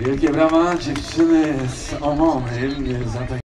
Wielkie brawa dziewczyny z Omon, za